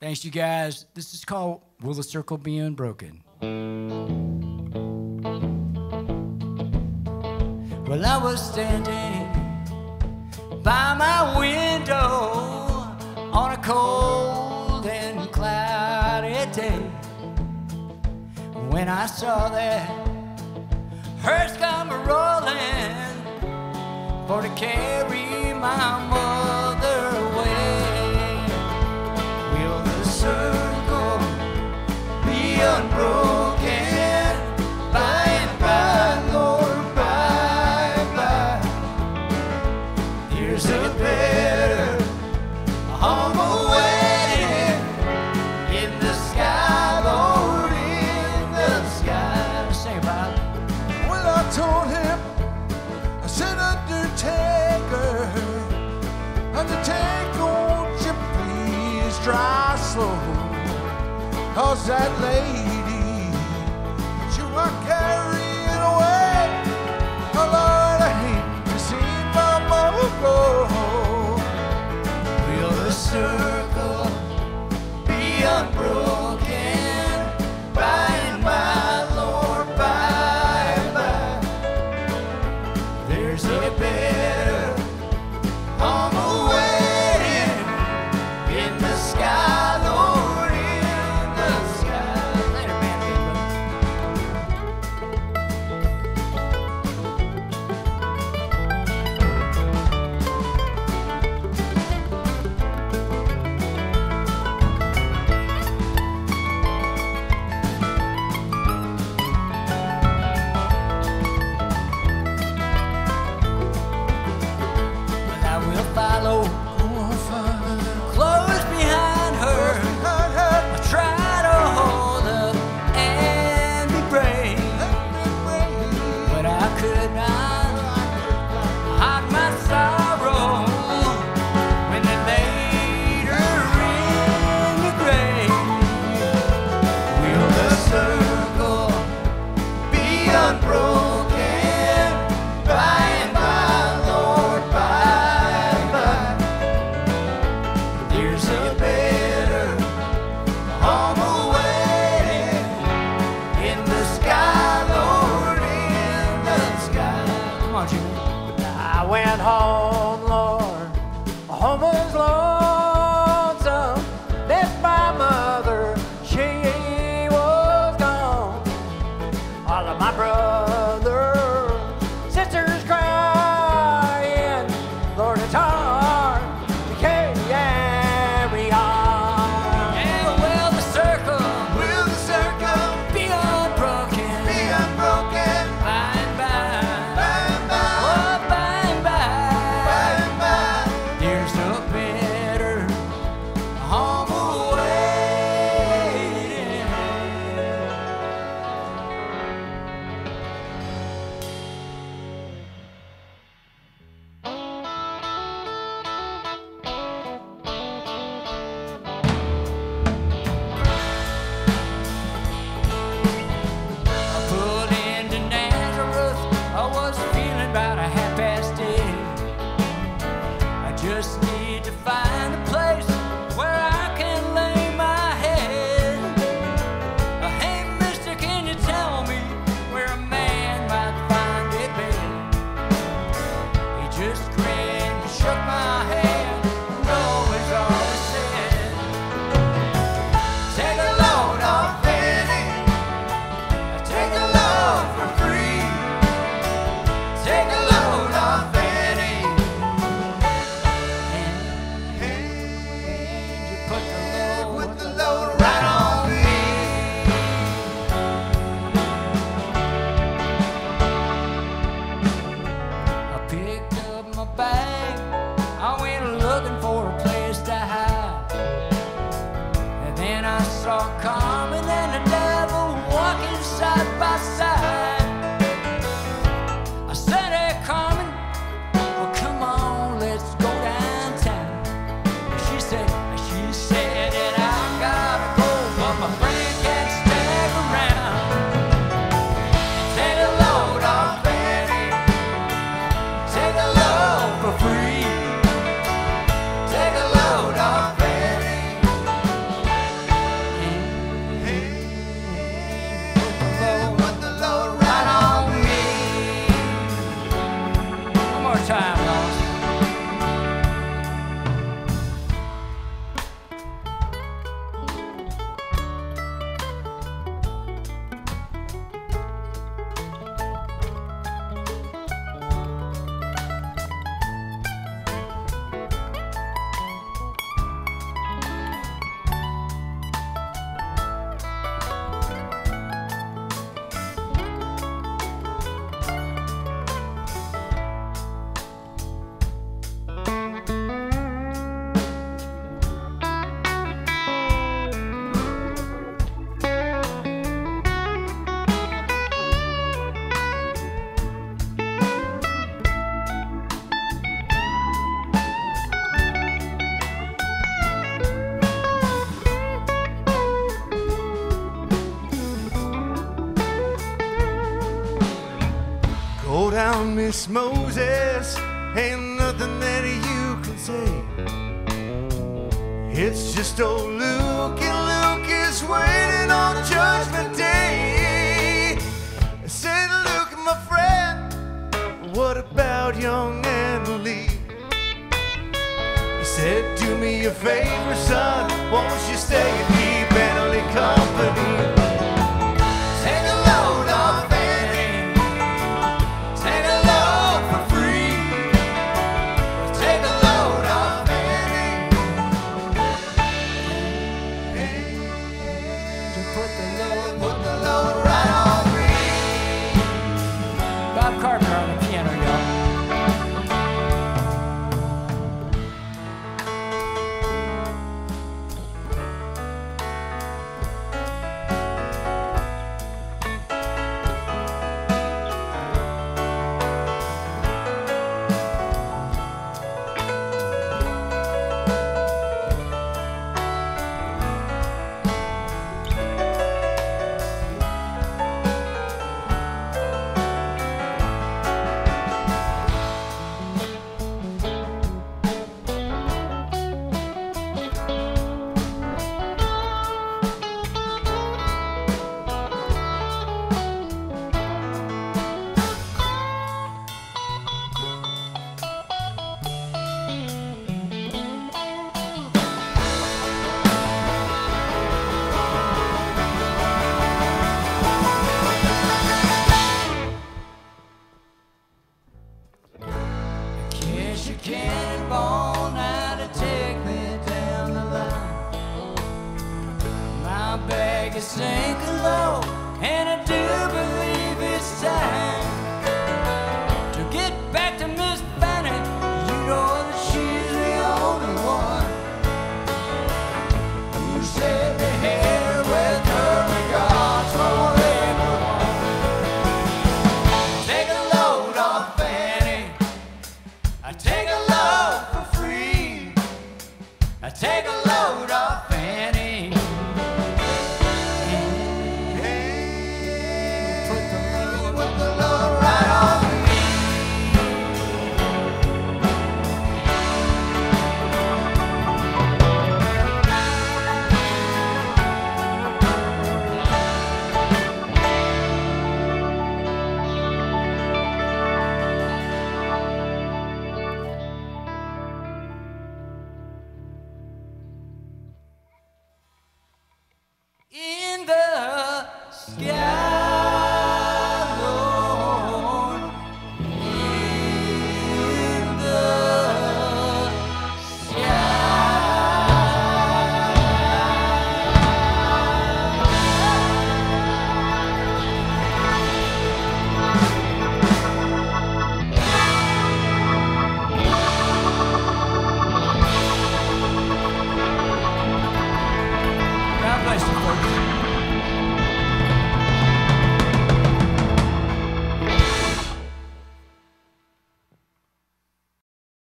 Thanks, you guys. This is called Will the Circle Be Unbroken? Well, I was standing by my window on a cold and cloudy day when I saw that hearse come rolling for to carry my mother. unbroken. that lady. always long. grace. saw coming and the devil walking side by side. Miss Moses ain't nothing that you can say. It's just oh, old Luke, and Luke is waiting on Judgment Day. I said, Luke, my friend, what about young Emily? He said, Do me a favor, son, won't you stay and keep Annalie company? Take a load off Annie.